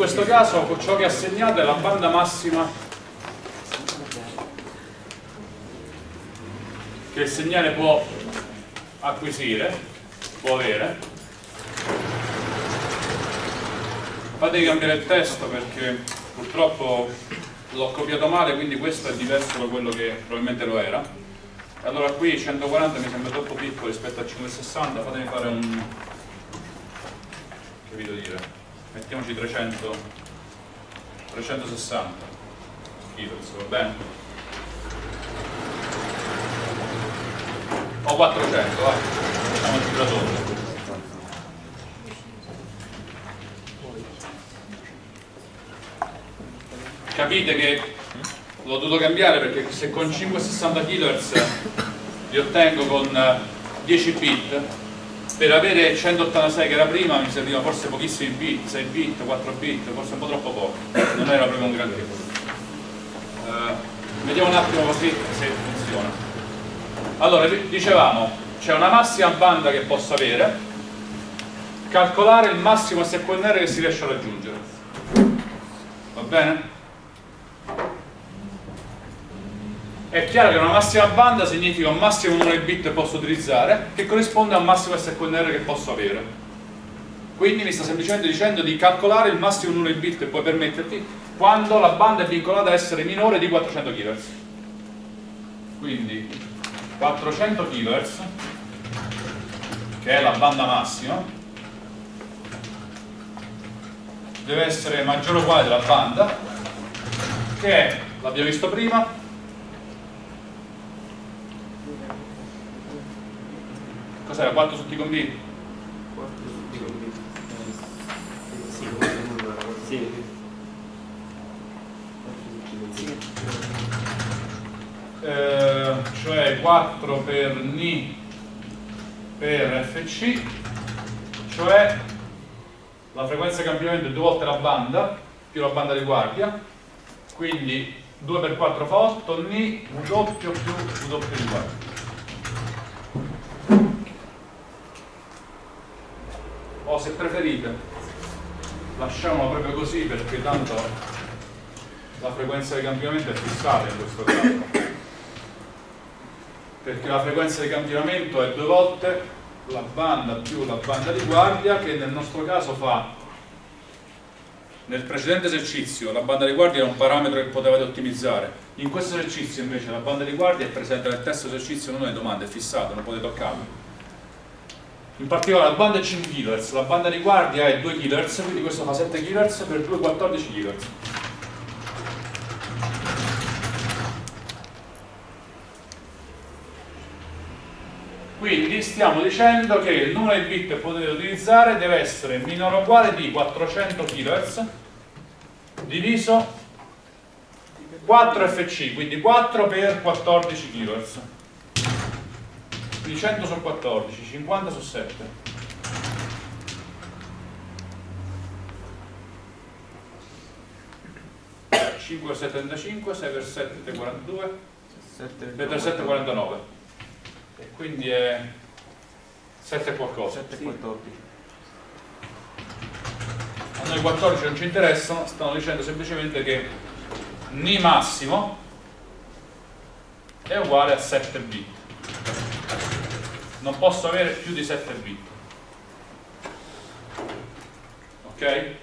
questo caso ciò che è assegnato è la banda massima che il segnale può acquisire, può avere. Fate cambiare il testo perché purtroppo l'ho copiato male, quindi questo è diverso da quello che probabilmente lo era. Allora qui 140 mi sembra troppo piccolo rispetto a 560, fatemi fare un... devo dire? Mettiamoci 300 360 kg va bene? o 400 va facciamo il giratore capite che l'ho dovuto cambiare perché se con 560 kHz li ottengo con 10 bit per avere 186 che era prima mi serviva forse pochissimi bit, 6 bit, 4 bit, forse un po' troppo poco, non era proprio un granché. Uh, vediamo un attimo così se funziona. Allora, dicevamo, c'è una massima banda che posso avere, calcolare il massimo SQNR che si riesce a raggiungere. Va bene? È chiaro che una massima banda significa un massimo numero di bit che posso utilizzare che corrisponde a un massimo SQNR che posso avere. Quindi mi sta semplicemente dicendo di calcolare il massimo numero di bit che puoi permetterti quando la banda è vincolata a essere minore di 400 kHz. Quindi 400 kHz, che è la banda massima, deve essere maggiore o uguale della banda, che è, l'abbiamo visto prima, Cos'era? 4 su T con B? 4 su T con B. Sì. Eh, cioè 4 per Ni per FC cioè la frequenza di cambiamento è due volte la banda più la banda di guardia quindi 2 per 4 fa 8 Ni W più W di guardia o se preferite? Lasciamolo proprio così perché tanto la frequenza di campionamento è fissata in questo caso perché la frequenza di campionamento è due volte la banda più la banda di guardia che nel nostro caso fa nel precedente esercizio la banda di guardia era un parametro che potevate ottimizzare. In questo esercizio invece la banda di guardia è presente nel testo esercizio non è domanda, è fissata, non potete toccarla in particolare la banda è 5 kHz, la banda di guardia è 2 kHz, quindi questo fa 7 kHz per 2 14 kHz. Quindi stiamo dicendo che il numero di bit che potete utilizzare deve essere minore o uguale di 400 kHz diviso 4 FC, quindi 4 per 14 kHz quindi 100 su 14, 50 su 7 5 per 75, 6 per 7 42 7 per 7 49 e quindi è 7 qualcosa. 7 14 a noi 14 non ci interessano stanno dicendo semplicemente che Ni massimo è uguale a 7 bit non posso avere più di 7 bit. Ok?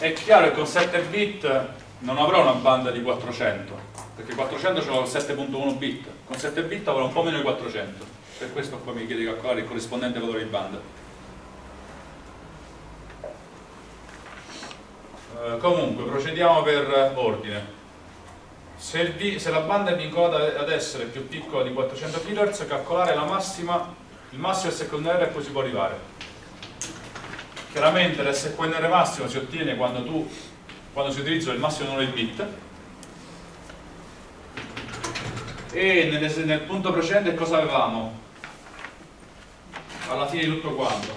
è chiaro che con 7 bit non avrò una banda di 400 perché 400 ce l'ho 7.1 bit. Con 7 bit avrò un po' meno di 400 per questo qua mi chiede di calcolare il corrispondente valore di banda. Uh, comunque procediamo per ordine. Se, il, se, la banda è vincolata ad essere più piccola di 400 kHz calcolare la massima il massimo SQNR a cui si può arrivare. Chiaramente l'SQNR massimo si ottiene quando, tu, quando si utilizza il massimo numero di bit. E nel, nel punto precedente cosa avevamo? Alla fine di tutto quanto?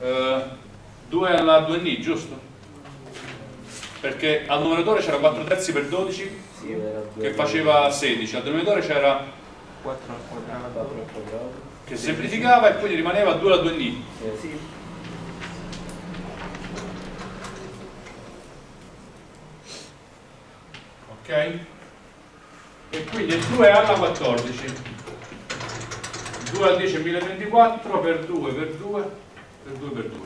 2 eh, alla 2N, giusto? perché al numeratore c'era 4 terzi per 12 Sì, che faceva 16, al denominatore c'era 4 al quadrato. 4 al quadrato. che semplificava e quindi rimaneva 2 alla 2n. Eh, Sì. ok? E quindi il 2 alla 14. 2 al 10 è 1024 per 2 per 2 per 2 per 2.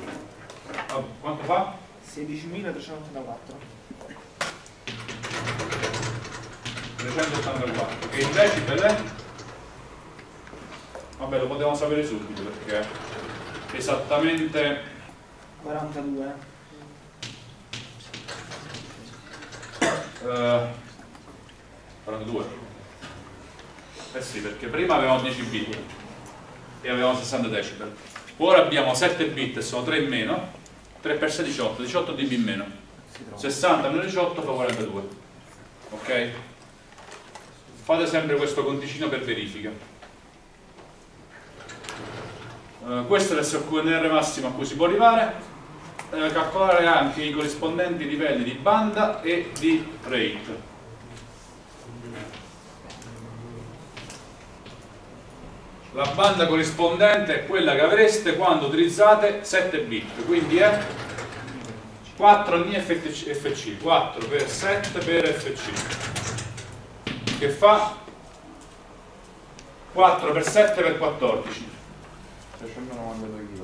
Ah, Quanto fa? 16.384. 384. Che in decibel è? Vabbè, lo potevamo sapere subito perché è esattamente 42. eh, 42. Eh sì, perché prima avevamo 10 bit e avevamo 60 decibel. Ora abbiamo 7 bit sono 3 in meno. 3 per 6 18, 18 dB in meno. 60 meno 18 fa 42. Ok? Fate sempre questo conticino per verifica. Eh, questo è l'SQNR massimo a cui si può arrivare. Eh, calcolare anche i corrispondenti livelli di banda e di rate. La banda corrispondente è quella che avreste quando utilizzate 7 bit, quindi è 4 NFC, 4 per 7 per FC, che fa 4 per 7 per 14, 392 kg.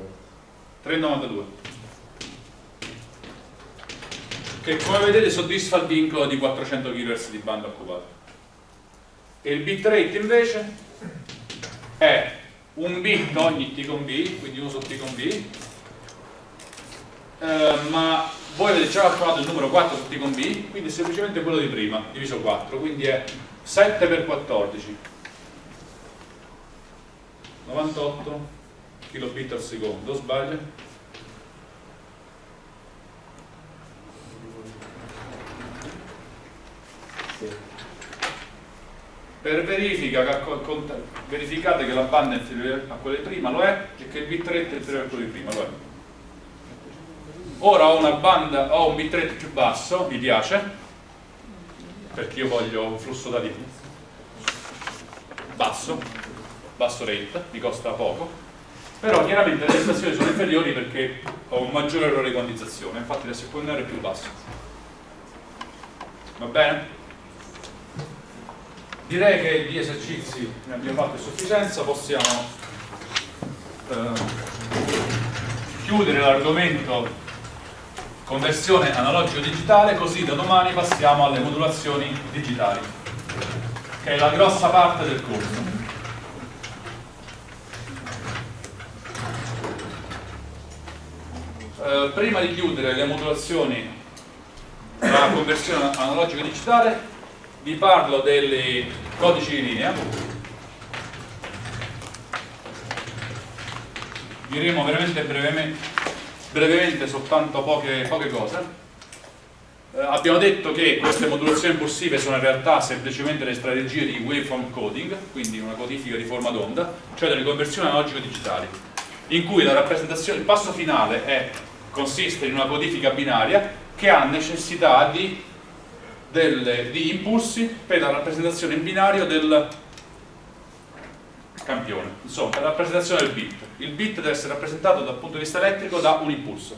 392. Che come vedete soddisfa il vincolo di 400 kHz di banda occupata. E il bitrate invece è un bit ogni T con B, quindi uno su T con B, eh, ma voi avete già calcolato il numero 4 su T con B, quindi è semplicemente quello di prima, diviso 4, quindi è 7 per 14, 98 kilobit al secondo, sbaglio? Sì. Per verifica, verificate che la banda è inferiore a quella di prima, lo è, e che il bitrate è inferiore a quello di prima, lo è. Ora ho una banda, ho un bitrate più basso, mi piace, perché io voglio un flusso dati basso, basso rate, mi costa poco, però chiaramente le prestazioni sono inferiori perché ho un maggiore errore di quantizzazione, infatti la secondaria è più basso. Va bene? Direi che di esercizi ne abbiamo fatto a sufficienza, possiamo eh, chiudere l'argomento conversione analogico-digitale, così da domani passiamo alle modulazioni digitali, che è la grossa parte del corso. Eh, prima di chiudere le modulazioni, la conversione analogico-digitale, vi parlo dei codici di linea. Diremo veramente brevemente, brevemente soltanto poche, poche cose. Eh, abbiamo detto che queste modulazioni impulsive sono in realtà semplicemente le strategie di waveform coding, quindi una codifica di forma d'onda, cioè delle conversioni analogico-digitali, in cui la rappresentazione, il passo finale è, consiste in una codifica binaria che ha necessità di delle- di impulsi per la rappresentazione in binario del campione, insomma la rappresentazione del bit. Il bit deve essere rappresentato dal punto di vista elettrico da un impulso.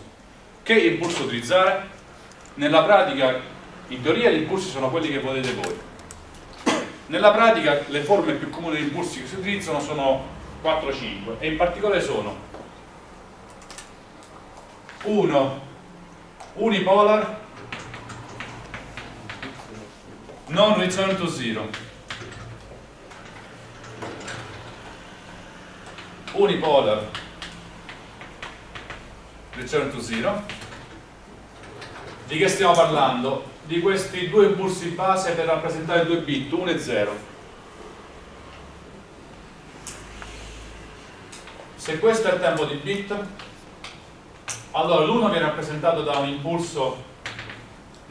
Che impulso utilizzare? Nella pratica, in teoria gli impulsi sono quelli che volete voi. Nella pratica le forme più comuni di impulsi che si utilizzano sono 4-5 e in particolare sono 1 unipolar non return to zero. Unipolar. Return to zero. Di che stiamo parlando? di questi due impulsi base per rappresentare due bit 1 e 0 se questo è il tempo di bit allora l'uno viene rappresentato da un impulso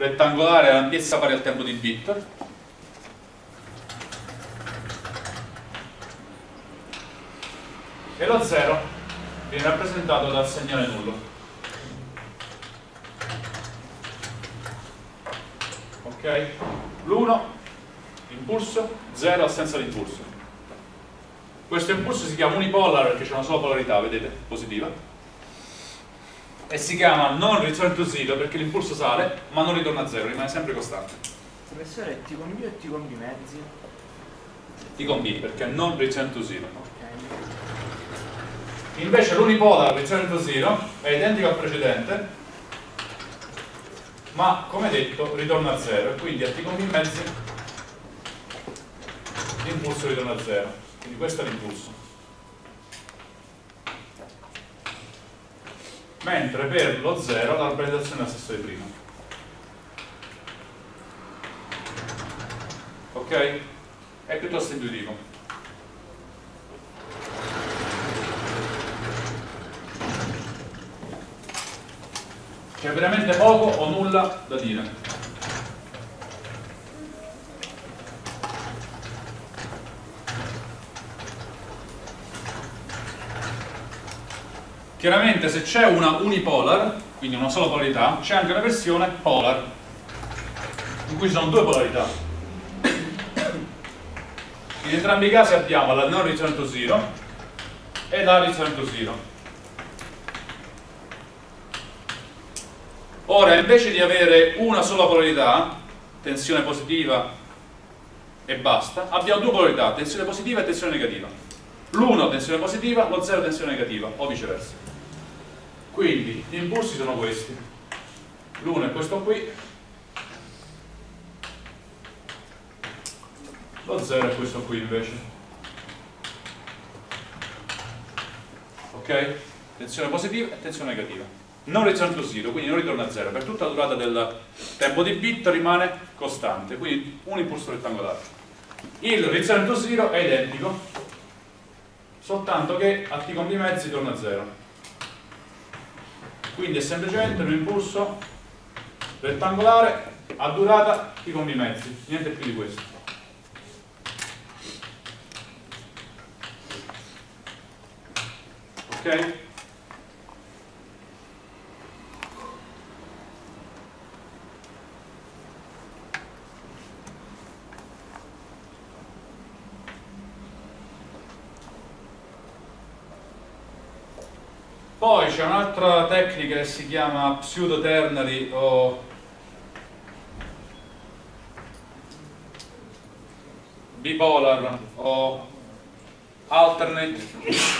rettangolare all'ampiezza pari al tempo di bit e lo 0 viene rappresentato dal segnale nullo ok? L'1 impulso, 0 assenza di impulso. Questo impulso si chiama unipolar perché c'è una sola polarità, vedete? Positiva. E si chiama non return to zero perché l'impulso sale ma non ritorna a zero, rimane sempre costante. Professore, T con B e T con B mezzi? T con B perché non return to zero. Ok. Invece l'unipolar return to zero è identico al precedente ma come detto ritorna a zero e quindi a T con B mezzi l'impulso ritorna a zero quindi questo è l'impulso mentre per lo 0 la rappresentazione è la stessa di prima. Ok? è piuttosto intuitivo. C'è veramente poco o nulla da dire Chiaramente se c'è una unipolar, quindi una sola polarità, c'è anche una versione polar, in cui ci sono due polarità. In entrambi i casi abbiamo la non return to zero e la return to zero. Ora, invece di avere una sola polarità, tensione positiva e basta, abbiamo due polarità, tensione positiva e tensione negativa. L'1 tensione positiva, lo 0 tensione negativa, o viceversa. Quindi gli impulsi sono questi. L'uno è questo qui, lo 0 è questo qui invece. Ok? Tensione positiva e tensione negativa. Non return to zero, quindi non ritorna a 0. Per tutta la durata del tempo di bit rimane costante, quindi un impulso rettangolare. Il return to zero è identico, soltanto che a t con b mezzi torna a 0 quindi è semplicemente un impulso rettangolare a durata con b mezzi niente più di questo ok? Poi c'è un'altra tecnica che si chiama pseudo ternary o bipolar o alternate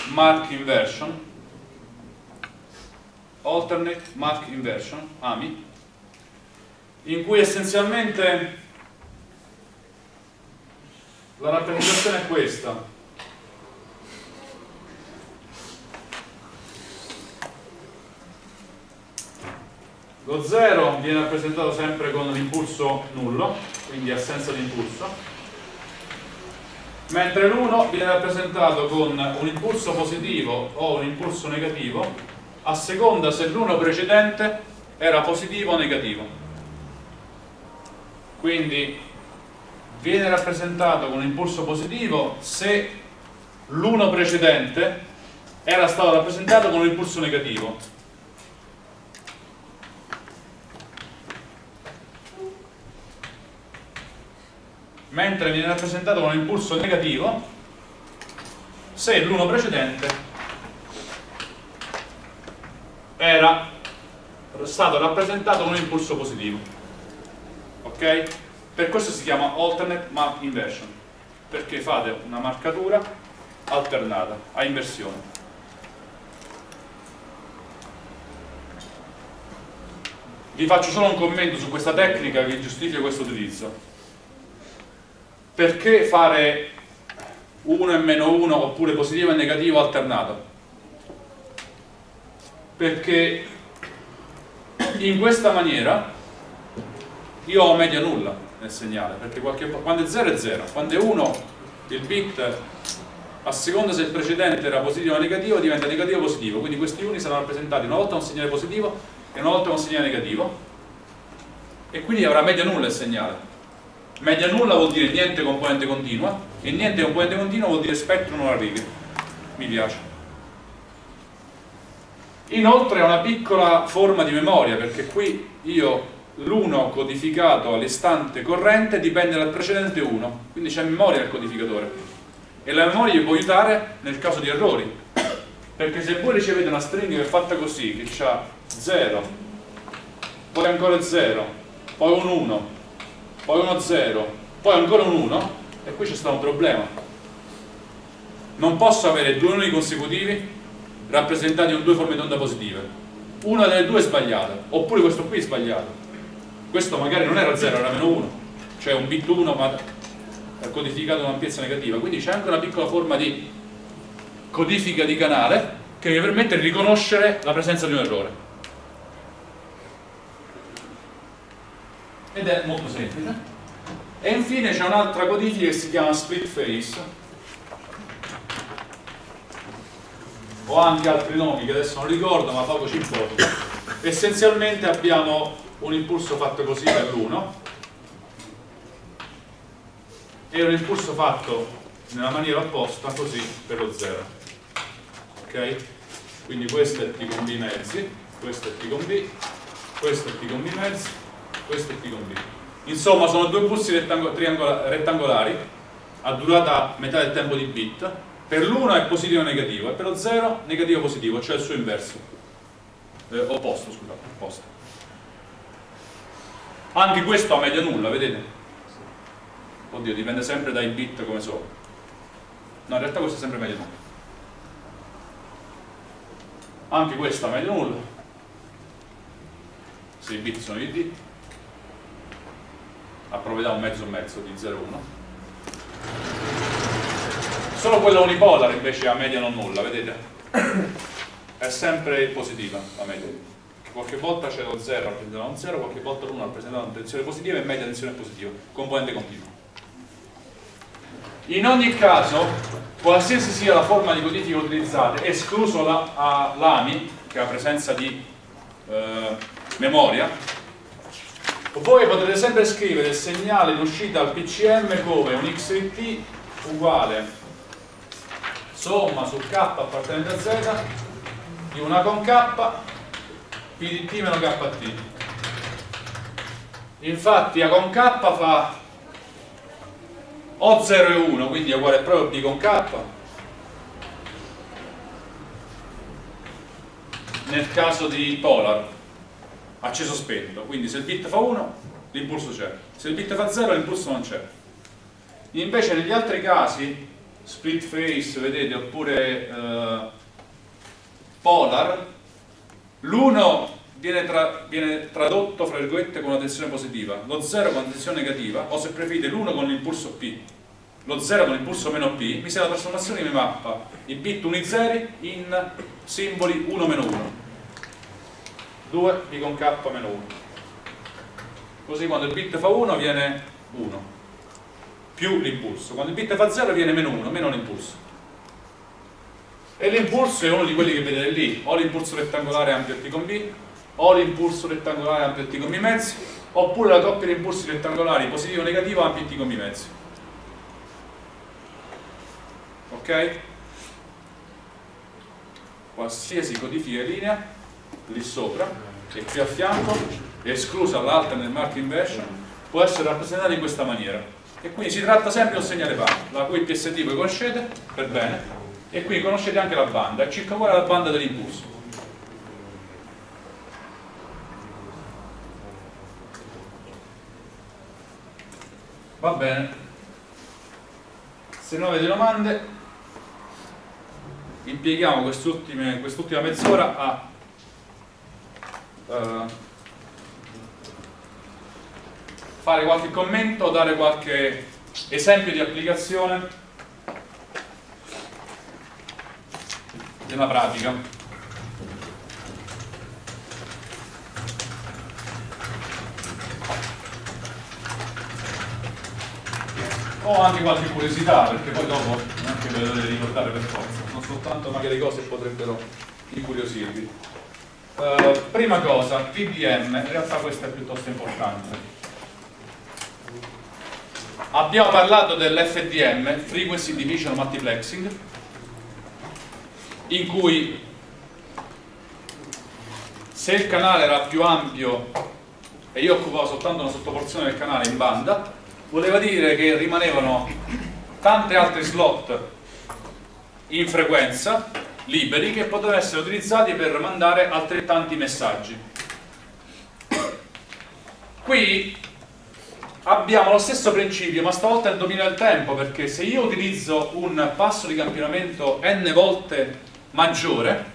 mark inversion. Alternate mark inversion AMI in cui essenzialmente la rappresentazione è questa Lo 0 viene rappresentato sempre con l'impulso nullo, quindi assenza di impulso, mentre l'1 viene rappresentato con un impulso positivo o un impulso negativo a seconda se l'1 precedente era positivo o negativo. Quindi viene rappresentato con un impulso positivo se l'1 precedente era stato rappresentato con un impulso negativo mentre viene rappresentato con un impulso negativo se l'uno precedente era stato rappresentato con un impulso positivo. Ok? per questo si chiama alternate mark inversion perché fate una marcatura alternata a inversione. Vi faccio solo un commento su questa tecnica che giustifica questo utilizzo perché fare 1 e meno 1 oppure positivo e negativo alternato? Perché in questa maniera io ho media nulla nel segnale, perché qualche, quando è 0 è 0, quando è 1 il bit a seconda se il precedente era positivo o negativo diventa negativo o positivo, quindi questi uni saranno rappresentati una volta un segnale positivo e una volta un segnale negativo. E quindi avrà media nulla il segnale media nulla vuol dire niente componente continua e niente componente continua vuol dire spettro non a righe mi piace inoltre è una piccola forma di memoria perché qui io l'1 codificato all'istante corrente dipende dal precedente 1, quindi c'è memoria nel codificatore. E la memoria vi può aiutare nel caso di errori, perché se voi ricevete una stringa che è fatta così, che ha 0, poi ancora 0, poi un 1, poi uno 0, poi ancora un 1, e qui c'è stato un problema. Non posso avere due numeri consecutivi rappresentati con due forme d'onda positive. Una delle due è sbagliata, oppure questo qui è sbagliato. Questo magari non era 0, era meno 1, cioè un bit 1 ma codificato in un'ampiezza negativa. Quindi c'è anche una piccola forma di codifica di canale che mi permette di riconoscere la presenza di un errore. Ed è molto semplice. E infine c'è un'altra codifica che si chiama split face. O anche altri nomi che adesso non ricordo ma poco ci importa. Essenzialmente abbiamo un impulso fatto così per l'1 e un impulso fatto nella maniera opposta così per lo 0 ok? quindi questo è T con B mezzi questo è T con B questo è T con B mezzi questo è T con B insomma sono due pulsi rettangolari a durata metà del tempo di bit. Per l'1 è positivo o negativo e per lo 0 negativo o positivo cioè il suo inverso. Eh, opposto scusate opposto. Anche questo a media nulla vedete? Oddio dipende sempre dai bit come sono. No in realtà questo è sempre media nulla. Anche questo a media nulla. Se i bit sono i d a probabilità un mezzo mezzo di 0,1 solo quella unipolar invece a media non nulla vedete? È sempre positiva la media. Qualche volta c'è lo 0 rappresentato da un 0 qualche volta l'1 rappresentato da una tensione positiva e media tensione positiva. Componente continua in ogni caso qualsiasi sia la forma di codifica utilizzata escluso l'AMI che ha presenza di eh, memoria voi potete sempre scrivere il segnale in uscita al PCM come un XT uguale somma su K appartenente a Z di una con K P di T meno KT infatti A con K fa o 0 e 1 quindi è uguale proprio a B con K. Nel caso di polar acceso spento. Quindi se il bit fa 1 l'impulso c'è. Se il bit fa 0 l'impulso non c'è. Invece negli altri casi split face vedete oppure eh, polar l'1 viene, tra, viene, tradotto fra virgolette con una tensione positiva. Lo 0 con una tensione negativa o se preferite l'1 con l'impulso P. Lo 0 con l'impulso meno P mi sa la trasformazione mi mappa. I bit unizeri in simboli 1 meno 1 2 pi con k meno 1 così quando il bit fa 1 viene 1 più l'impulso. Quando il bit fa 0 viene meno 1 meno l'impulso. E l'impulso è uno di quelli che vedete lì. O l'impulso rettangolare ampio T con B o l'impulso rettangolare ampio T con B mezzi oppure la coppia di impulsi rettangolari positivo e negativo ampio T con B mezzi. Ok? qualsiasi codifica linea lì sopra e qui a fianco esclusa l'alternate marking version può essere rappresentata in questa maniera. E quindi si tratta sempre di un segnale banda la cui PSD voi conoscete per bene e quindi conoscete anche la banda è circa uguale alla banda dell'impulso. Va bene. Se non avete domande impieghiamo quest'ultima quest mezz'ora a uh, fare qualche commento, dare qualche esempio di applicazione della pratica. o anche qualche curiosità perché poi dopo non è che ve le dovete ricordare per forza non soltanto magari cose potrebbero incuriosirvi Uh, prima cosa, PDM, in realtà questo è piuttosto importante. Abbiamo parlato dell'FDM, Frequency Division Multiplexing, in cui se il canale era più ampio e io occupavo soltanto una sottoporzione del canale in banda, voleva dire che rimanevano tanti altri slot in frequenza liberi che potevano essere utilizzati per mandare altrettanti messaggi. Qui abbiamo lo stesso principio, ma stavolta è il dominio del tempo, perché se io utilizzo un passo di campionamento n volte maggiore,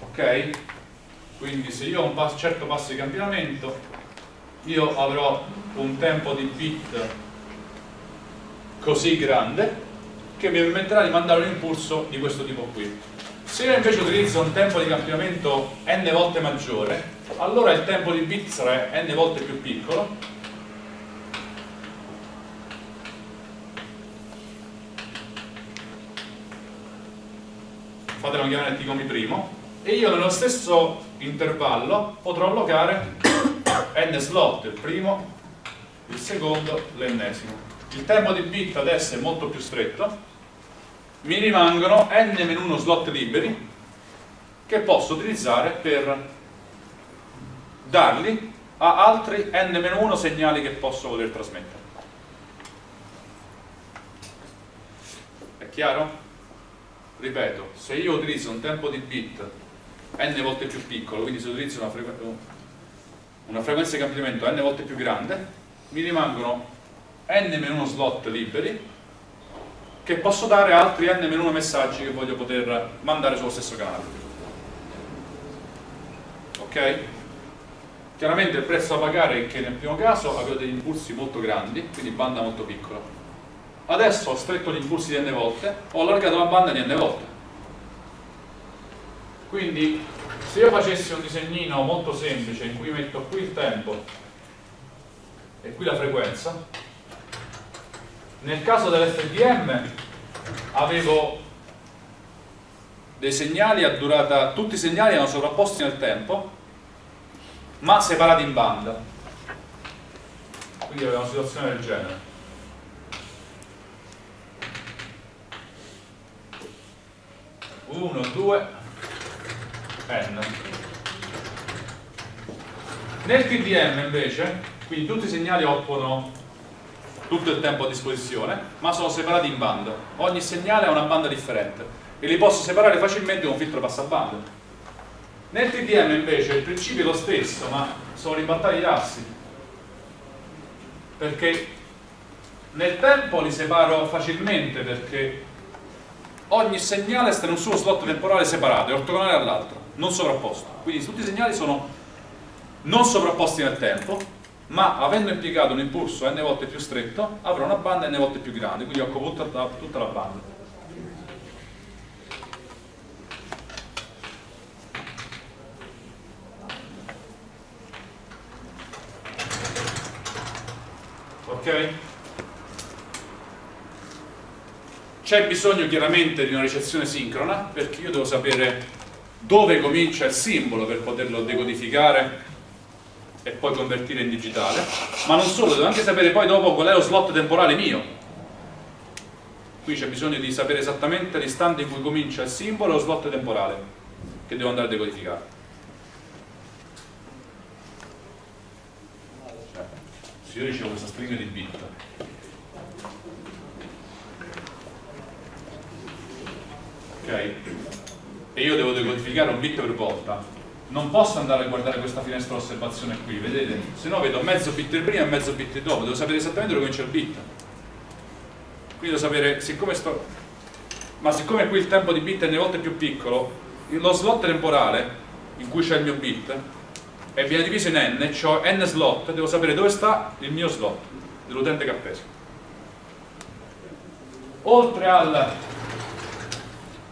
ok? Quindi se io ho un passo, certo passo di campionamento, io avrò un tempo di bit così grande che mi permetterà di mandare un impulso di questo tipo qui. Se io invece utilizzo un tempo di campionamento n volte maggiore, allora il tempo di bit sarà n volte più piccolo fatelo chiamare t come primo e io nello stesso intervallo potrò allocare n slot, il primo, il secondo, l'ennesimo. Il tempo di bit adesso è molto più stretto, mi rimangono n-1 slot liberi che posso utilizzare per darli a altri n-1 segnali che posso voler trasmettere. È chiaro? Ripeto, se io utilizzo un tempo di bit n volte più piccolo, quindi se utilizzo una, frequ una frequenza di cambiamento n volte più grande, mi rimangono n-1 slot liberi che posso dare altri n-1 messaggi che voglio poter mandare sullo stesso canale. Ok? Chiaramente il prezzo da pagare è che nel primo caso avevo degli impulsi molto grandi, quindi banda molto piccola. Adesso ho stretto gli impulsi di n volte, ho allargato la banda di n volte. Quindi se io facessi un disegnino molto semplice in cui metto qui il tempo e qui la frequenza, nel caso dell'FDM avevo dei segnali a durata, tutti i segnali erano sovrapposti nel tempo, ma separati in banda. Quindi aveva una situazione del genere. Uno, due, n. Nel TDM invece, quindi tutti i segnali occupano tutto il tempo a disposizione, ma sono separati in banda. Ogni segnale ha una banda differente e li posso separare facilmente con un filtro passabanda. Nel TDM invece il principio è lo stesso, ma sono ribaltati gli assi. Perché nel tempo li separo facilmente perché ogni segnale sta in un suo slot temporale separato, è ortogonale all'altro, non sovrapposto. Quindi tutti i segnali sono non sovrapposti nel tempo, ma avendo impiegato un impulso n volte più stretto avrò una banda n volte più grande quindi occupo tutta, tutta la banda ok? c'è bisogno chiaramente di una ricezione sincrona perché io devo sapere dove comincia il simbolo per poterlo decodificare e poi convertire in digitale, ma non solo, devo anche sapere poi dopo qual è lo slot temporale mio. Qui c'è bisogno di sapere esattamente l'istante in cui comincia il simbolo e lo slot temporale che devo andare a decodificare. Se io ricevo questa stringa di bit ok e io devo decodificare un bit per volta non posso andare a guardare questa finestra osservazione qui, vedete? Se no vedo mezzo bit prima e mezzo bit dopo, devo sapere esattamente dove comincia il bit. Quindi devo sapere, siccome sto... Ma siccome qui il tempo di bit è delle volte più piccolo, lo slot temporale in cui c'è il mio bit e viene diviso in n, cioè n slot, devo sapere dove sta il mio slot dell'utente che ha preso. Oltre al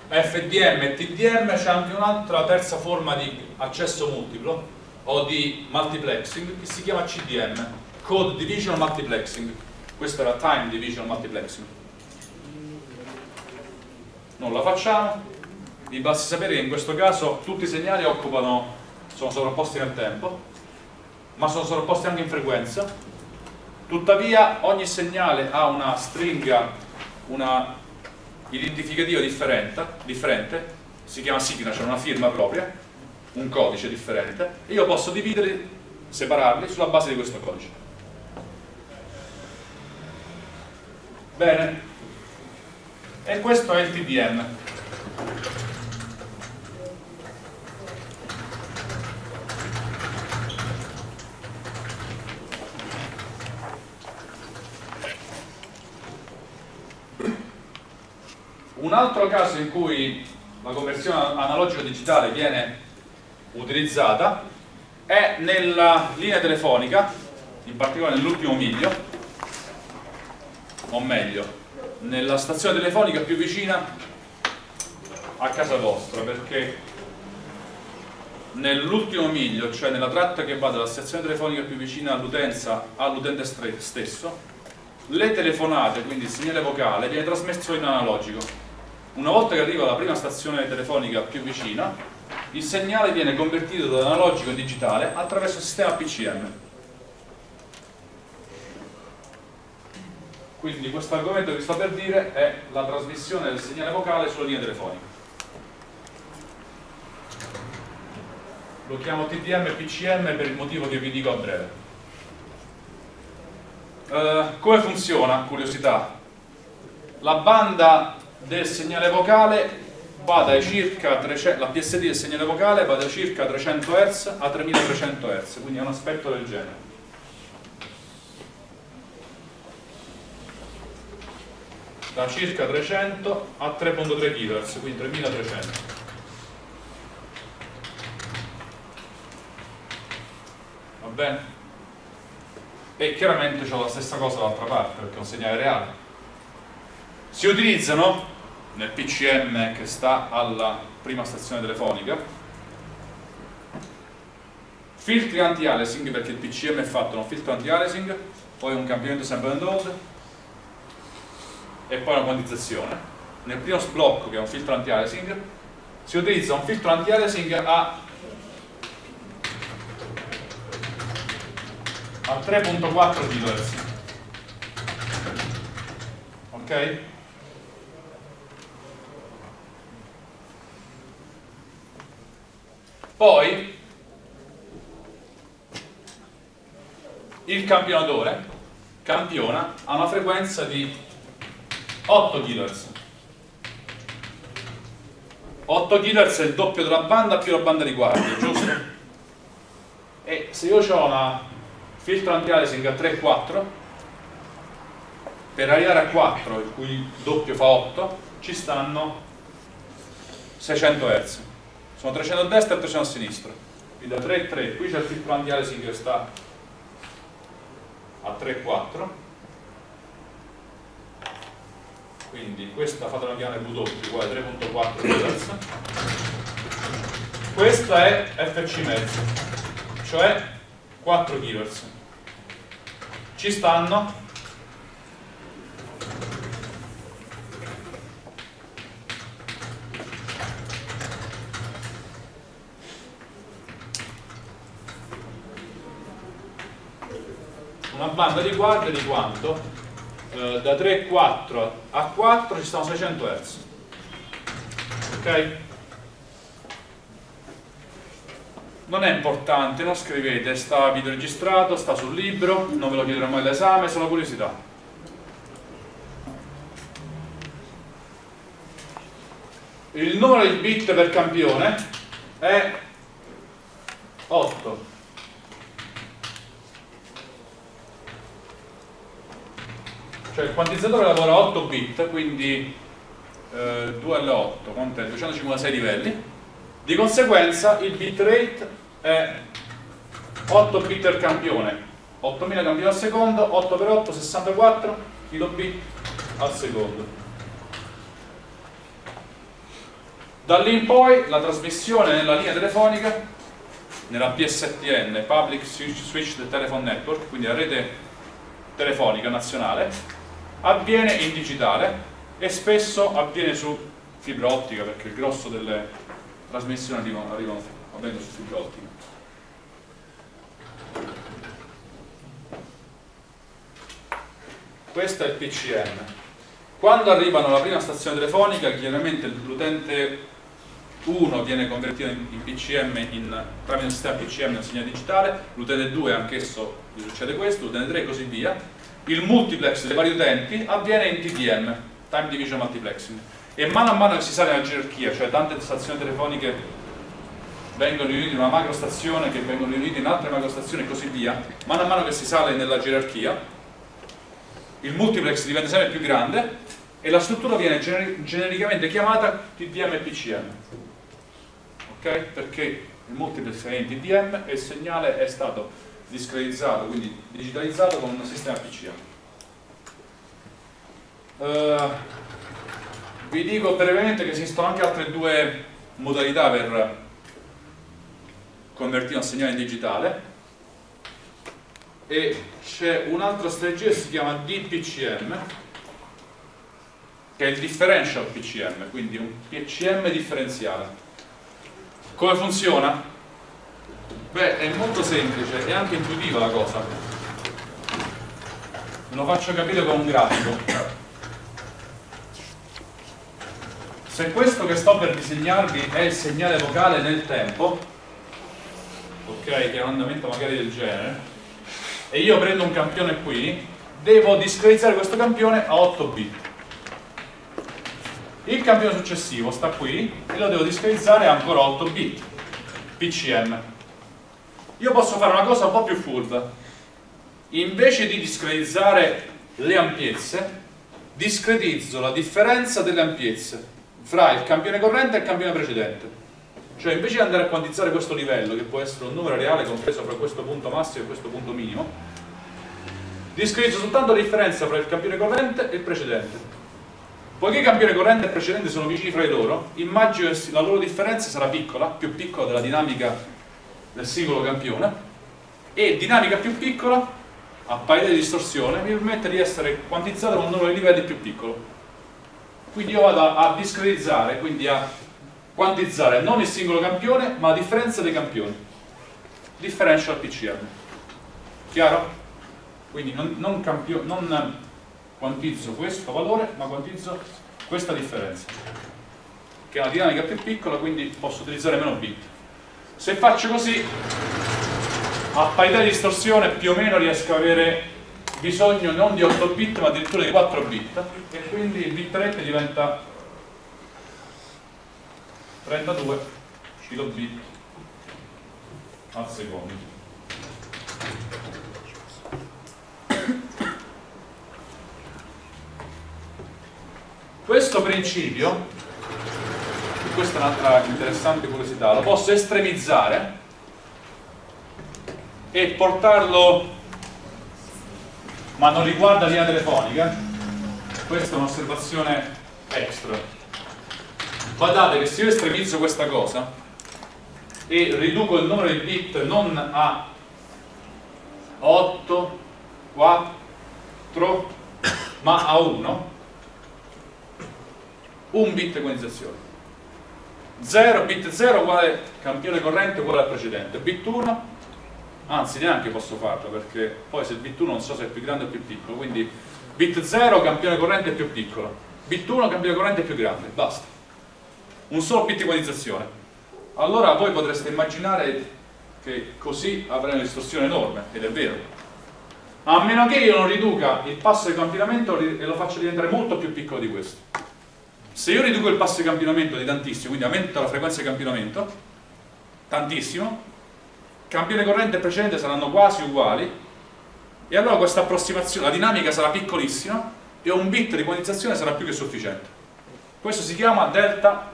FDM e TDM c'è anche un'altra terza forma di accesso multiplo o di multiplexing che si chiama CDM, Code Division Multiplexing. Questo era Time Division Multiplexing. Non la facciamo, vi basti sapere che in questo caso tutti i segnali occupano, sono sovrapposti nel tempo, ma sono sovrapposti anche in frequenza. Tuttavia ogni segnale ha una stringa, una identificativo differente, si chiama signature, una firma propria, un codice differente, e io posso dividere separarli sulla base di questo codice. Bene, e questo è il TDM. Un altro caso in cui la conversione analogico-digitale viene utilizzata è nella linea telefonica, in particolare nell'ultimo miglio, o meglio, nella stazione telefonica più vicina a casa vostra, perché nell'ultimo miglio, cioè nella tratta che va dalla stazione telefonica più vicina all'utenza, all'utente stesso, le telefonate, quindi il segnale vocale, viene trasmesso in analogico una volta che arriva alla prima stazione telefonica più vicina, il segnale viene convertito da analogico in digitale attraverso il sistema PCM. Quindi questo argomento che vi sto per dire è la trasmissione del segnale vocale sulla linea telefonica. Lo chiamo TDM e PCM per il motivo che vi dico a breve. Uh, come funziona? Curiosità. La banda del segnale vocale va da circa 300, la PSD del segnale vocale va da circa 300 Hz a 3300 Hz, quindi è un aspetto del genere. Da circa 300 a 3.3 kHz, quindi 3300. Va bene? E chiaramente c'è la stessa cosa dall'altra parte, perché è un segnale reale. Si utilizzano nel PCM che sta alla prima stazione telefonica. Filtri anti-aliasing perché il PCM è fatto da un filtro anti-aliasing poi un cambiamento sample and hold e poi una quantizzazione nel primo sblocco che è un filtro anti-aliasing si utilizza un filtro anti-aliasing a a 3.4 kHz ok? Poi il campionatore campiona a una frequenza di 8 kHz. 8 kHz è il doppio della banda più la banda di guardia, giusto? E se io ho una filtro anti-aliasing a 3-4, per arrivare a 4, il cui doppio fa 8, ci stanno 600 Hz sono 300 a destra e 300 a sinistra. Quindi da 3 3 qui c'è il filtro anti-aliasing che sta a 3 4 quindi questa fatela chiamare doppio uguale 3.4 kHz questa è FC mezzo cioè 4 kHz ci stanno una banda di guardia di quanto? Eh, da 3,4 a 4 ci stanno 600 Hz ok? non è importante, non scrivete sta video registrato, sta sul libro non ve lo chiederò mai all'esame, sono curiosità il numero di bit per campione è 8 cioè il quantizzatore lavora 8 bit quindi eh, 2 alle 8 quant'è? 256 livelli. Di conseguenza il bitrate è 8 bit per campione. 8000 campioni al secondo 8 per 8 64 kilobit al secondo. Da lì in poi la trasmissione nella linea telefonica nella PSTN Public Switched Telephone Network quindi la rete telefonica nazionale avviene in digitale e spesso avviene su fibra ottica perché il grosso delle trasmissioni arrivano, arrivano avvengono su fibra ottica. Questo è il PCM. Quando arrivano alla prima stazione telefonica, chiaramente l'utente 1 viene convertito in, in PCM in, tramite un sistema PCM in segnale digitale, l'utente 2 anch'esso gli succede questo, l'utente 3 e così via. Il multiplex dei vari utenti avviene in TDM, Time Division Multiplexing. E mano a mano che si sale nella gerarchia, cioè tante stazioni telefoniche vengono riunite in una macrostazione che vengono riunite in altre macrostazioni e così via, mano a mano che si sale nella gerarchia, il multiplex diventa sempre più grande e la struttura viene gener genericamente chiamata TDM e PCM. Ok? Perché il multiplex è in TDM e il segnale è stato discretizzato, quindi digitalizzato con un sistema PCM. Uh, vi dico brevemente che esistono anche altre due modalità per convertire un segnale in digitale e c'è un'altra strategia che si chiama DPCM che è il differential PCM, quindi un PCM differenziale. Come funziona? Beh, è molto semplice e anche intuitiva la cosa. Ve lo faccio capire con un grafico. Se questo che sto per disegnarvi è il segnale vocale nel tempo, ok, che è un andamento magari del genere, e io prendo un campione qui, devo discretizzare questo campione a 8 bit. Il campione successivo sta qui e lo devo discretizzare a ancora 8 bit, PCM. Io posso fare una cosa un po' più furba. Invece di discretizzare le ampiezze, discretizzo la differenza delle ampiezze fra il campione corrente e il campione precedente. Cioè invece di andare a quantizzare questo livello, che può essere un numero reale compreso fra questo punto massimo e questo punto minimo, discretizzo soltanto la differenza fra il campione corrente e il precedente. Poiché il campione corrente e il precedente sono vicini fra di loro, immagino che la loro differenza sarà piccola, più piccola della dinamica del singolo campione, e dinamica più piccola, a parità di distorsione, mi permette di essere quantizzato con un numero di livelli più piccolo. Quindi io vado a, a discretizzare, quindi a quantizzare non il singolo campione, ma la differenza dei campioni. Differential PCM. Chiaro? Quindi non, non, campio, non quantizzo questo valore, ma quantizzo questa differenza, che è una dinamica più piccola, quindi posso utilizzare meno bit. Se faccio così, a parità di distorsione più o meno riesco ad avere bisogno non di 8 bit ma addirittura di 4 bit e quindi il bit rate diventa 32 kilobit al secondo. Questo principio, questa è un'altra interessante curiosità, lo posso estremizzare e portarlo, ma non riguarda linea telefonica, questa è un'osservazione extra. Guardate che se io estremizzo questa cosa e riduco il numero di bit non a 8, 4, ma a 1, un bit equalizzazione 0 bit 0 uguale campione corrente uguale al precedente. Bit 1 anzi neanche posso farlo perché poi se il bit 1 non so se è più grande o più piccolo quindi bit 0 campione corrente più piccolo. Bit 1 campione corrente più grande basta. Un solo bit equalizzazione. Allora voi potreste immaginare che così avrei una distorsione enorme ed è vero. A meno che io non riduca il passo di campionamento e lo faccia diventare molto più piccolo di questo se io riduco il passo di campionamento di tantissimo, quindi aumento la frequenza di campionamento, tantissimo, campione corrente e precedente saranno quasi uguali, e allora questa approssimazione, la dinamica sarà piccolissima e un bit di quantizzazione sarà più che sufficiente. Questo si chiama delta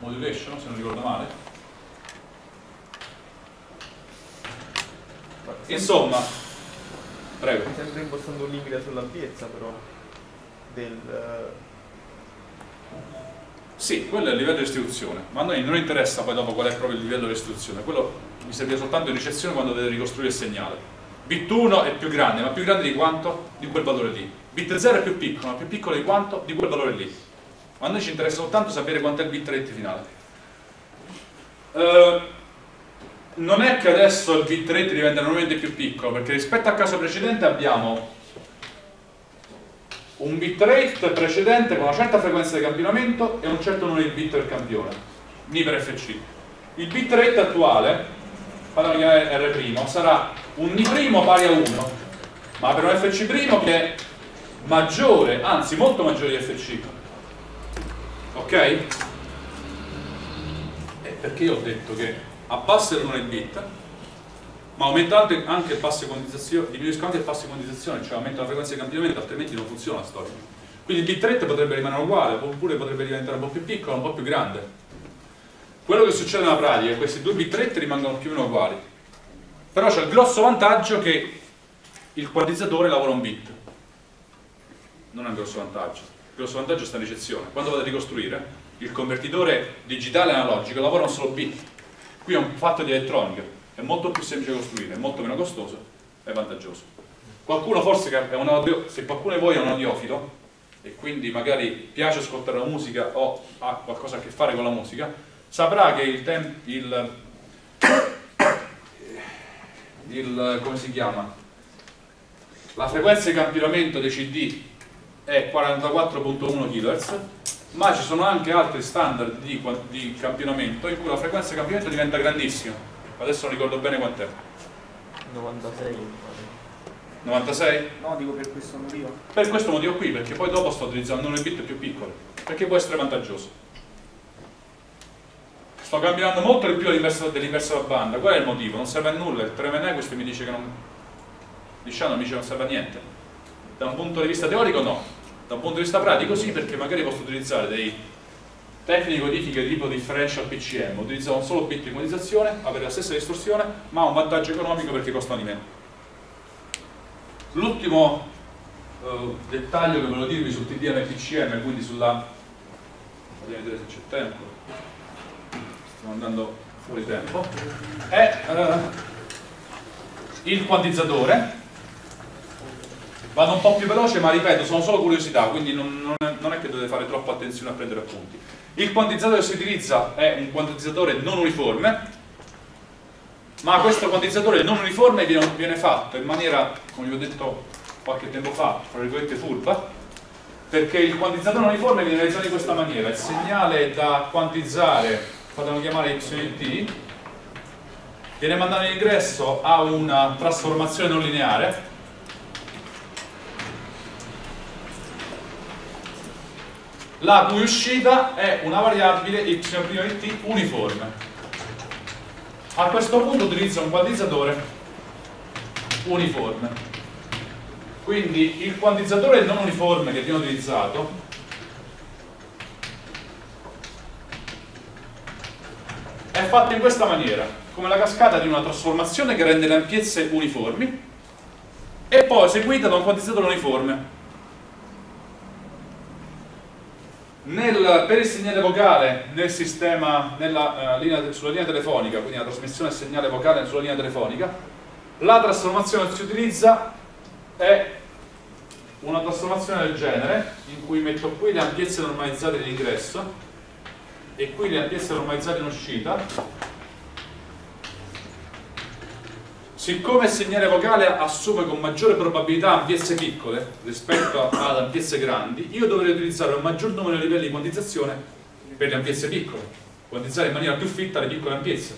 modulation, se non ricordo male. Insomma, prego. Mi sempre impostando un limite sull'ampiezza però del... Sì, quello è il livello di istituzione, ma a noi non interessa poi dopo qual è proprio il livello di istituzione, quello mi serve soltanto in ricezione quando deve ricostruire il segnale. Bit 1 è più grande, ma più grande di quanto? Di quel valore lì. Bit 0 è più piccolo, ma più piccolo di quanto? Di quel valore lì. Ma a noi ci interessa soltanto sapere quanto è il bit rate finale. Uh, non è che adesso il bit rate diventa enormemente più piccolo, perché rispetto al caso precedente abbiamo un bitrate precedente con una certa frequenza di campionamento e un certo numero di bit per campione, Mi per FC. Il bitrate attuale, parliamo di R', sarà un Ni' pari a 1, ma per un FC' che è maggiore, anzi molto maggiore di FC. Ok? E perché io ho detto che abbassa il numero di bit ma aumentando anche il passo di condizzazione, diminuisco anche il passo di condizzazione, cioè aumento la frequenza di campionamento, altrimenti non funziona la storia. Quindi il bitrate potrebbe rimanere uguale, oppure potrebbe diventare un po' più piccolo, un po' più grande. Quello che succede nella pratica è che questi due bitrate rimangono più o meno uguali. Però c'è il grosso vantaggio che il quantizzatore lavora un bit. Non è un grosso vantaggio. Il grosso vantaggio sta in ricezione. Quando vado a ricostruire, il convertitore digitale analogico lavora un solo bit. Qui è un fatto di elettronica è molto più semplice costruire, è molto meno costoso, è vantaggioso. Qualcuno forse è un audio, se qualcuno di voi è un audiofilo e quindi magari piace ascoltare la musica o ha qualcosa a che fare con la musica, saprà che il, temp, il, il come si chiama? La frequenza di campionamento dei CD è 44.1 kHz, ma ci sono anche altri standard di, di campionamento in cui la frequenza di campionamento diventa grandissima adesso non ricordo bene quant'è 96 96? No, dico per questo motivo. Per questo motivo qui, perché poi dopo sto utilizzando un bit più piccolo, perché può essere vantaggioso. Sto cambiando molto di più dell'inverso della banda, qual è il motivo? Non serve a nulla, il 3MNE questo mi dice che non... Diciamo mi dice che non serve a niente. Da un punto di vista teorico no, da un punto di vista pratico sì, perché magari posso utilizzare dei tecniche codifiche di tipo differential PCM, utilizzano un solo bit di quantizzazione, avere la stessa distorsione, ma ha un vantaggio economico perché costano di meno. L'ultimo uh, dettaglio che volevo dirvi sul TDM e PCM, quindi sulla... Vediamo vedere se c'è tempo. Stiamo andando fuori tempo. È uh, il quantizzatore. Vado un po' più veloce, ma ripeto, sono solo curiosità, quindi non, non, è, non è che dovete fare troppa attenzione a prendere appunti. Il quantizzatore che si utilizza è un quantizzatore non uniforme, ma questo quantizzatore non uniforme viene, viene fatto in maniera, come vi ho detto qualche tempo fa, tra virgolette furba, perché il quantizzatore non uniforme viene realizzato in questa maniera, il segnale da quantizzare, fatelo chiamare YT, viene mandato in ingresso a una trasformazione non lineare, la cui uscita è una variabile y' di t uniforme. A questo punto utilizzo un quantizzatore uniforme. Quindi il quantizzatore non uniforme che viene utilizzato è fatto in questa maniera, come la cascata di una trasformazione che rende le ampiezze uniformi e poi seguita da un quantizzatore uniforme Nel, per il segnale vocale nel sistema, nella, uh, linea, sulla linea telefonica, quindi la trasmissione del segnale vocale sulla linea telefonica, la trasformazione che si utilizza è una trasformazione del genere, in cui metto qui le ampiezze normalizzate in ingresso e qui le ampiezze normalizzate in uscita, Siccome il segnale vocale assume con maggiore probabilità ampiezze piccole rispetto ad ampiezze grandi, io dovrei utilizzare un maggior numero di livelli di quantizzazione per le ampiezze piccole, quantizzare in maniera più fitta le piccole ampiezze.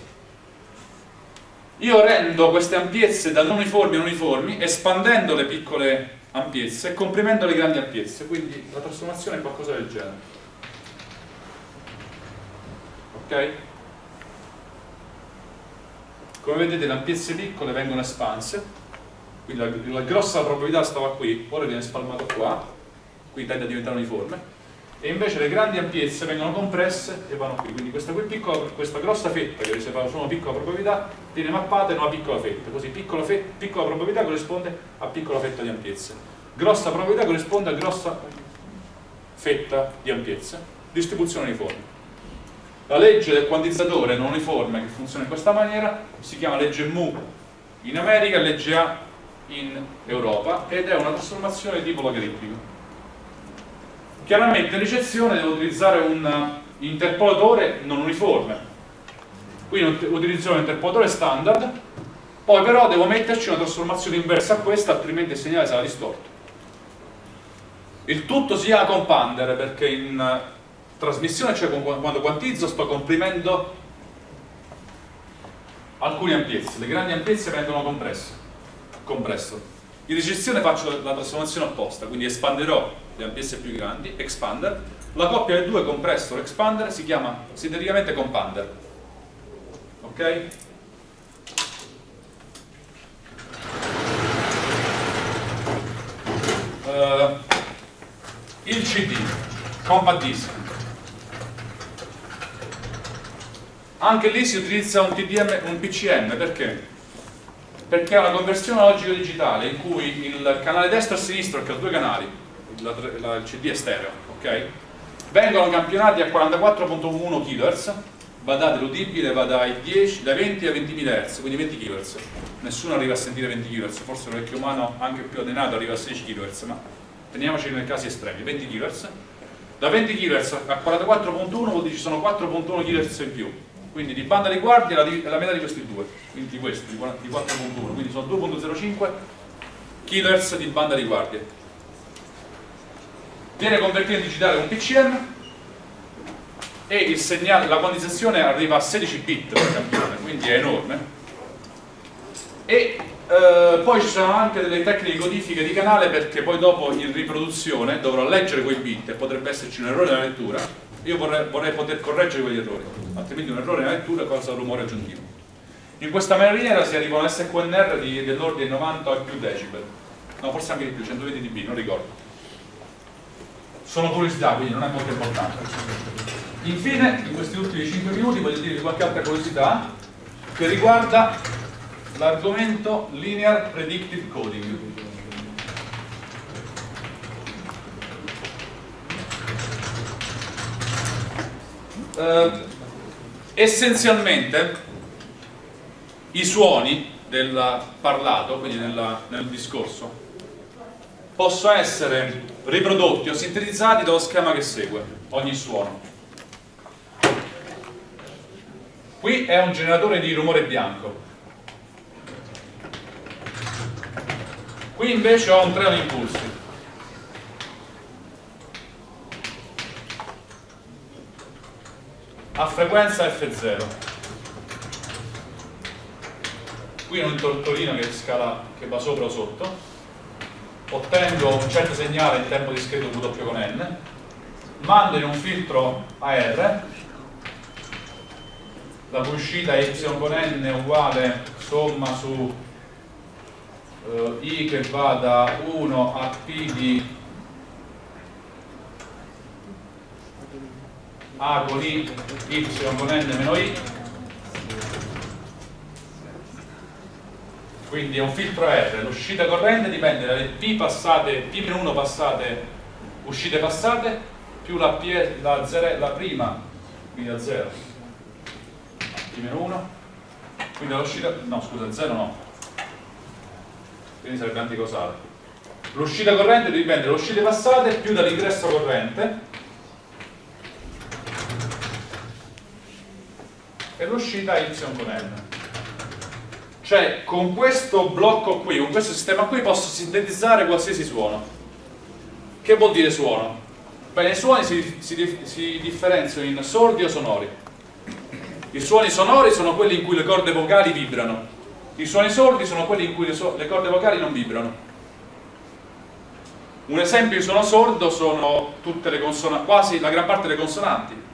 Io rendo queste ampiezze da non uniformi a uniformi, espandendo le piccole ampiezze e comprimendo le grandi ampiezze, quindi la trasformazione è qualcosa del genere. Ok? Come vedete le ampiezze piccole vengono espanse. Quindi la, la grossa probabilità stava qui ora viene spalmato qua. Qui tende a diventare uniforme. E invece le grandi ampiezze vengono compresse e vanno qui. Quindi questa, piccola, questa grossa fetta che riserva solo una piccola probabilità viene mappata in una piccola fetta. Così piccola, fetta, piccola probabilità corrisponde a piccola fetta di ampiezze. Grossa probabilità corrisponde a grossa fetta di ampiezze. Distribuzione uniforme la legge del quantizzatore non uniforme che funziona in questa maniera si chiama legge mu in America legge A in Europa ed è una trasformazione di tipo logaritmico. Chiaramente in ricezione devo utilizzare un interpolatore non uniforme, quindi utilizzo un interpolatore standard, poi però devo metterci una trasformazione inversa a questa altrimenti il segnale sarà distorto. Il tutto si chiama compander perché in trasmissione, cioè quando quantizzo, sto comprimendo alcune ampiezze. Le grandi ampiezze vengono compresse. compresso. In recessione faccio la trasformazione opposta, quindi espanderò le ampiezze più grandi, expander. La coppia dei due compressor expander si chiama sinteticamente compander. Ok? Uh, il CD, compact disc. Anche lì si utilizza un, TDM, un PCM, perché? Perché è una conversione logico-digitale in cui il canale destro e sinistro, che ha due canali, la, la, il CD è stereo, ok? Vengono campionati a 44.1 kHz, badate l'udibile va dai, 10, dai 20 ai 20.000 Hz, quindi 20 kHz. Nessuno arriva a sentire 20 kHz, forse l'orecchio umano anche più adenato arriva a 16 kHz, ma teniamoci nei casi estremi, 20 kHz. Da 20 kHz a 44.1 vuol dire ci sono 4.1 kHz in più, quindi di banda di guardia è la, la metà di questi due, quindi di questi, di 4.1, quindi sono 2.05 kHz di banda di guardia. Viene convertito in digitale con PCM e segnale, la quantizzazione arriva a 16 bit per campione, quindi è enorme. E eh, poi ci sono anche delle tecniche di codifica di canale perché poi dopo in riproduzione dovrò leggere quei bit e potrebbe esserci un errore nella lettura io vorrei, vorrei, poter correggere quegli errori, altrimenti un errore nella lettura causa rumore aggiuntivo. In questa maniera si arriva a un SQNR dell'ordine 90 e più decibel, no forse anche di più, 120 dB, non ricordo. Sono curiosità, quindi non è molto importante. Infine, in questi ultimi 5 minuti voglio dirvi qualche altra curiosità che riguarda l'argomento Linear Predictive Coding. Eh, essenzialmente i suoni del parlato, quindi nella, nel discorso, possono essere riprodotti o sintetizzati dallo schema che segue, ogni suono. Qui è un generatore di rumore bianco. Qui invece ho un treno di impulsi. A frequenza F0 qui ho un tortolino che scala che va sopra o sotto. Ottengo un certo segnale in tempo discreto W con N. Mando in un filtro AR la cui uscita Y con N è uguale somma su uh, I che va da 1 a P di A con I, Y con N meno I. Quindi è un filtro R, l'uscita corrente dipende dalle P passate, P-1 passate, uscite passate, più la, P, la, zero, la prima, quindi da 0, P-1, quindi l'uscita, no scusa, 0 no, quindi sarebbe anticosale. L'uscita corrente dipende dalle uscite passate più dall'ingresso corrente, e l'uscita y con n. Cioè con questo blocco qui, con questo sistema qui posso sintetizzare qualsiasi suono. Che vuol dire suono? Bene, i suoni si, si, si differenziano in sordi o sonori. I suoni sonori sono quelli in cui le corde vocali vibrano. I suoni sordi sono quelli in cui le, so le corde vocali non vibrano. Un esempio di suono sordo sono tutte le consonanti, quasi la gran parte delle consonanti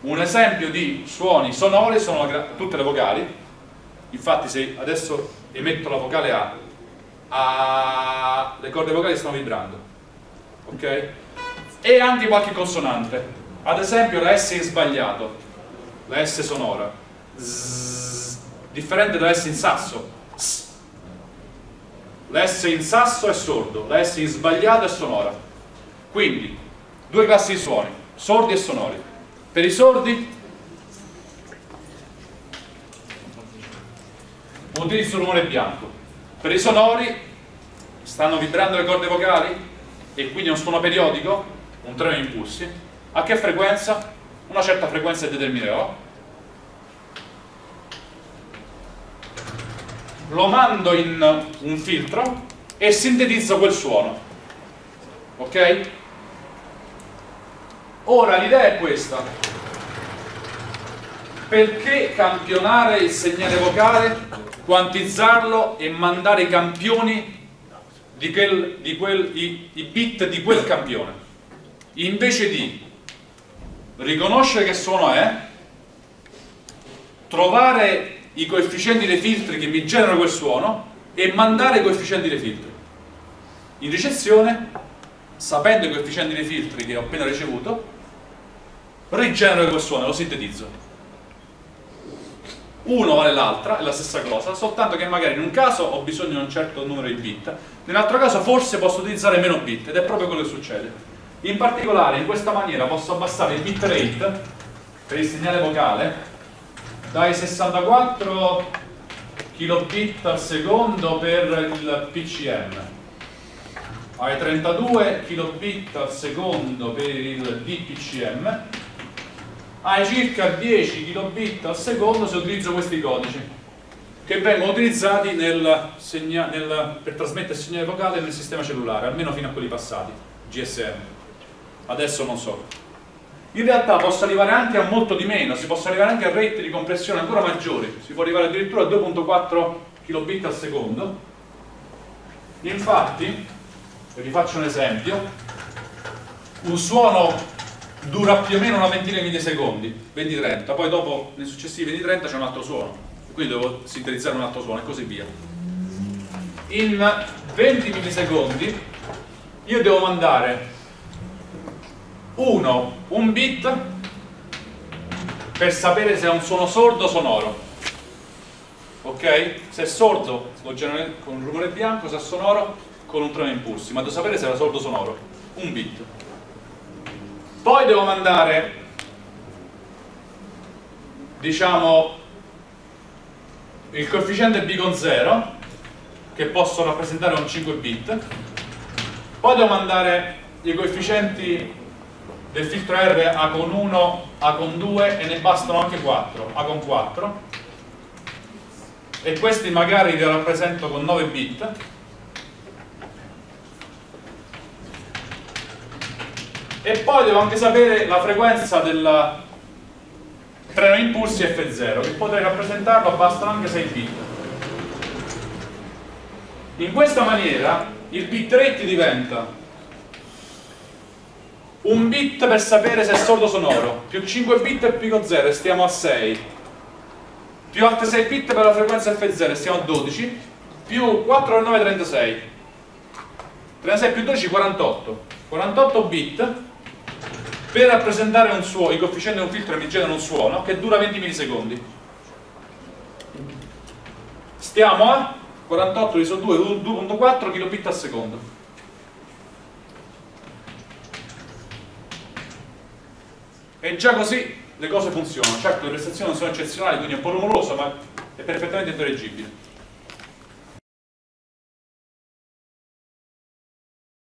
un esempio di suoni sonori sono tutte le vocali, infatti se adesso emetto la vocale A, A le corde vocali stanno vibrando, ok? E anche qualche consonante, ad esempio la S in sbagliato, la S sonora, Zzz, differente da S in sasso, S. la S in sasso è sordo, la S in sbagliato è sonora. Quindi, due classi di suoni, sordi e sonori. Per i sordi utilizzo il rumore bianco. Per i sonori stanno vibrando le corde vocali e quindi è un suono periodico, un treno di impulsi. A che frequenza? Una certa frequenza determinerò. Lo mando in un filtro e sintetizzo quel suono. ok? Ora l'idea è questa. Perché campionare il segnale vocale quantizzarlo e mandare i campioni di quel, di quel, i, i bit di quel campione? Invece di riconoscere che suono è trovare i coefficienti dei filtri che mi generano quel suono e mandare i coefficienti dei filtri. In ricezione sapendo i coefficienti dei filtri che ho appena ricevuto rigenero quel suono, lo sintetizzo uno vale l'altra, è la stessa cosa, soltanto che magari in un caso ho bisogno di un certo numero di bit, nell'altro caso forse posso utilizzare meno bit ed è proprio quello che succede. In particolare in questa maniera posso abbassare il bitrate per il segnale vocale dai 64 kilobit al secondo per il PCM ai 32 kilobit al secondo per il DPCM ai circa 10 kilobit al secondo se utilizzo questi codici che vengono utilizzati nel nel, per trasmettere il segnale vocale nel sistema cellulare, almeno fino a quelli passati, GSM. Adesso non so. In realtà posso arrivare anche a molto di meno, si possa arrivare anche a rate di compressione ancora maggiori, si può arrivare addirittura a 2.4 kilobit al secondo. Infatti, vi faccio un esempio, un suono dura più o meno una ventina di secondi, 20-30, poi dopo nei successivi 20-30 c'è un altro suono, quindi devo sintetizzare un altro suono e così via. In 20 millisecondi io devo mandare uno, un bit per sapere se è un suono sordo o sonoro. Ok? Se è sordo lo genero con un rumore bianco, se è sonoro con un treno impulsi, ma devo sapere se è sordo o sonoro. Un bit poi devo mandare diciamo il coefficiente b con 0 che posso rappresentare con 5 bit. Poi devo mandare i coefficienti del filtro R A con 1, A con 2 e ne bastano anche 4 A con 4 e questi magari li rappresento con 9 bit e poi devo anche sapere la frequenza del treno impulsi F0 che potrei rappresentarlo bastano anche 6 bit. In questa maniera il bit rate diventa un bit per sapere se è sordo sonoro. Più 5 bit e pico 0 e stiamo a 6 più altri 6 bit per la frequenza F0 e stiamo a 12 più 4 per 9 36 36 più 12 48 48 bit per rappresentare un suono, i coefficienti di un filtro mi generano un suono che dura 20 millisecondi. Stiamo a 48 diviso 2 2.4 kilobit al secondo. E già così le cose funzionano. Certo le prestazioni non sono eccezionali quindi è un po' rumoroso ma è perfettamente intellegibile